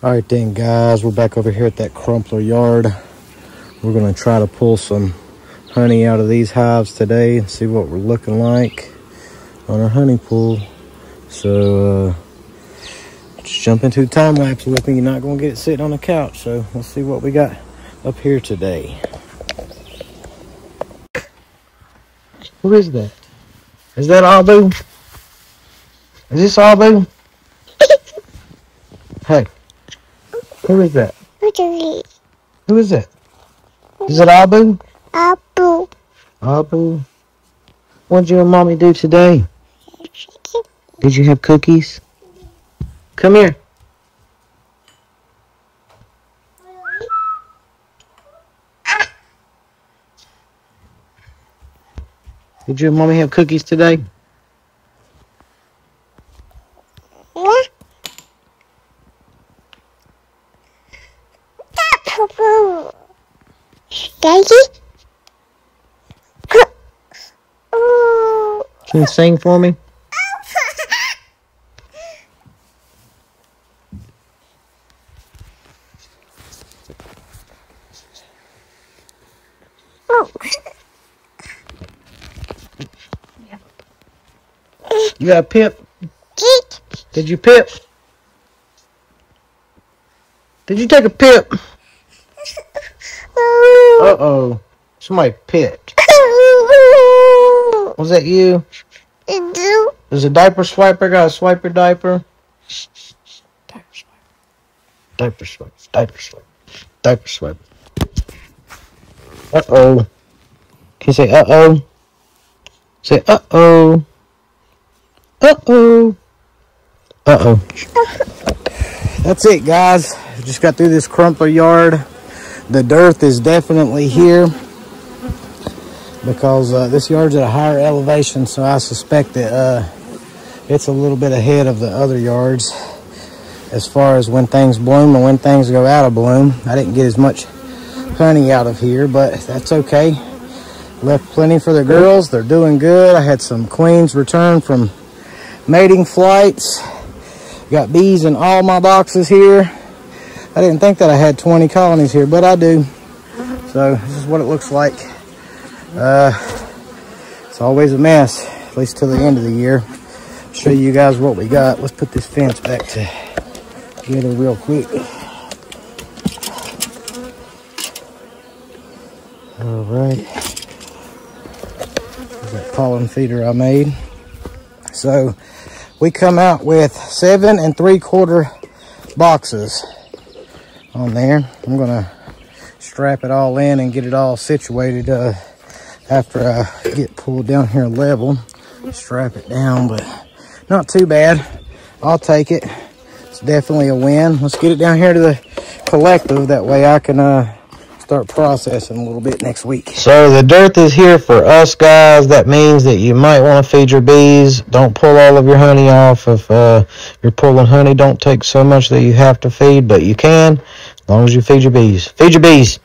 All right then guys, we're back over here at that Crumpler yard. We're gonna try to pull some honey out of these hives today and see what we're looking like on our honey pool. So uh, just jump into the time lapse with me. You're not gonna get it sitting on the couch. So let's see what we got up here today. Who is that? Is that Abu? Is this Abu? hey. Who is that? Who is it? Is it Abu? Abu. Abu? What did you and mommy do today? Did you have cookies? Come here. Did you and mommy have cookies today? Daddy? Can you sing for me? You got a pip? Did you pip? Did you take a pip? Ooh. Uh-oh. Somebody. Ooh. Was that you? Do. Does a diaper swiper got a swiper diaper? Diaper swiper. Diaper swiper. Diaper swiper. Diaper swiper. Uh-oh. Can you say uh-oh? Say uh-oh. Uh-oh. Uh-oh. That's it, guys. Just got through this crumpler yard. The dearth is definitely here because uh, this yard's at a higher elevation, so I suspect that uh, it's a little bit ahead of the other yards as far as when things bloom and when things go out of bloom. I didn't get as much honey out of here, but that's okay. Left plenty for the girls. They're doing good. I had some queens return from mating flights. Got bees in all my boxes here. I didn't think that I had 20 colonies here, but I do. So this is what it looks like. Uh, it's always a mess, at least till the end of the year. Show you guys what we got. Let's put this fence back together real quick. All right. There's that pollen feeder I made. So we come out with seven and three quarter boxes on there. I'm gonna strap it all in and get it all situated uh, after I get pulled down here level. Strap it down, but not too bad. I'll take it. It's definitely a win. Let's get it down here to the collective. That way I can uh, start processing a little bit next week. So the dearth is here for us guys. That means that you might want to feed your bees. Don't pull all of your honey off. If uh, you're pulling honey, don't take so much that you have to feed, but you can as long as you feed your bees. Feed your bees.